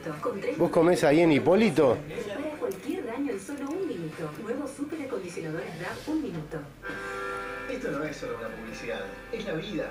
minuto. Con tres ¿Vos comés ahí en Hipólito? Para cualquier daño en solo un minuto. Nuevo super acondicionadores DAP un minuto. Esto no es solo una publicidad, es la vida.